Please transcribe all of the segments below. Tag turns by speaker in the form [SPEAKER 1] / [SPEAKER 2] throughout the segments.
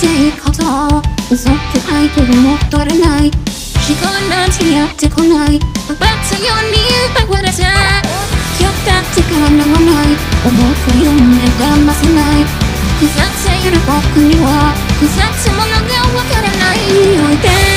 [SPEAKER 1] ていくこと嘘って相手を戻れない。思考なんてやってこない。奪ったように奪われた今日だって叶わない。思ったようにがませない。腐っている僕には。腐ったものがわからない。おいで。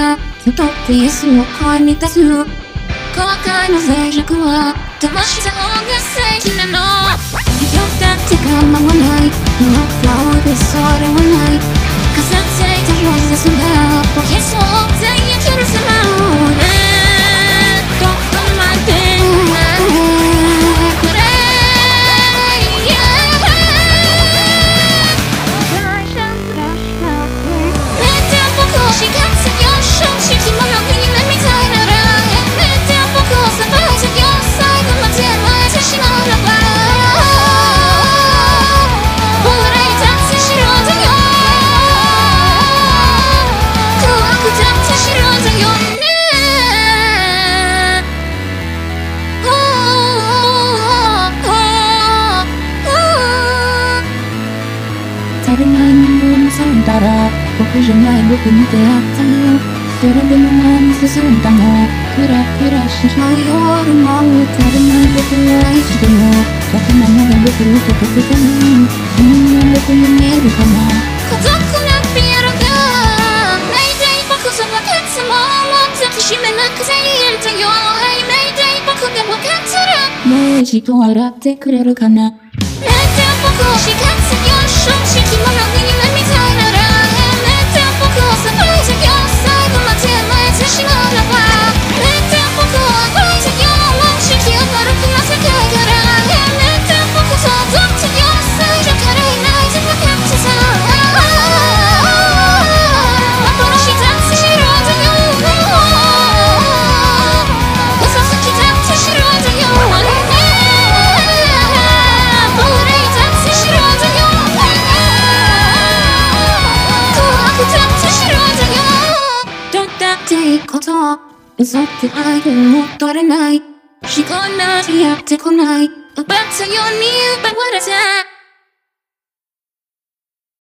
[SPEAKER 1] はずが人ってイエスの声に立つ後悔の脆弱は飛ばした方が正義なの。酔ったって構わない。ノックアウトそれはない進んだら、僕じゃない僕に出会ったよ。それでも前に進んだの。クラクラしないよ、あるまを足りない僕を愛しても。だからなら僕を届けたのに。君は僕に見えるかな。孤独なピエロが泣いて僕その靴も抱きしめなくていえたよ Hey 泣いて僕が爆発するもう一度笑ってくれるかな泣いて僕をしかすよ正直者いこと嘘って愛を戻れない。思考ないやってこない奪ったように奪われた